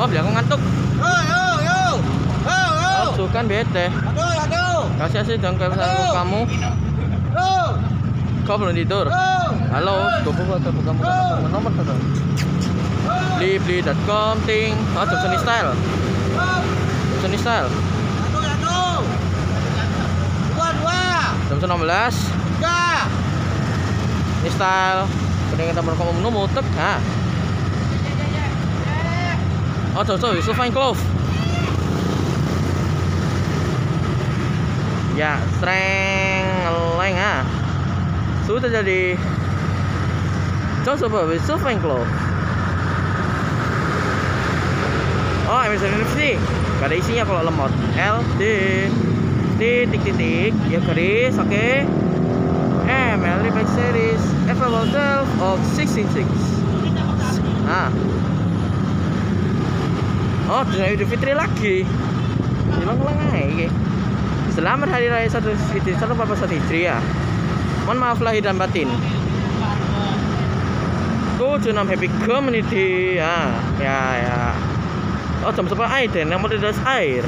Oh, bilang aku ngantuk. Yo yo yo. Yo yo. Oh, kan bete. Aduh aduh. Kasih sih dong kamu Aduh. kamu. Yo. Kau belum tidur. Halo, gue buka ke buka buka nomor nomor satu. Beli beli.com ting. Oh, Johnson style. Johnson style. Aduh aduh. Dua dua. Johnson 16. Tiga. Ini style. Kemudian kita berkomum nomor tek. Ha. Oh, tuh tuh, fine clove. Ya, streng ngeleng ah. Sudah jadi. Coba coba, fine clove. Oh, Emerson University. Gak ada isinya kalau lemot. L D titik titik ya garis oke M L Back Series Available 12 of 166 Nah Oh, dengan Idul Fitri lagi. Hilang-hilang aja iki. Selamat Hari Raya Satu Fitri Satu Satu Hijriah Mohon maaf lahir dan batin. 76 Happy Community ya. Ya ya. Oh jam 10 air dan yang mau air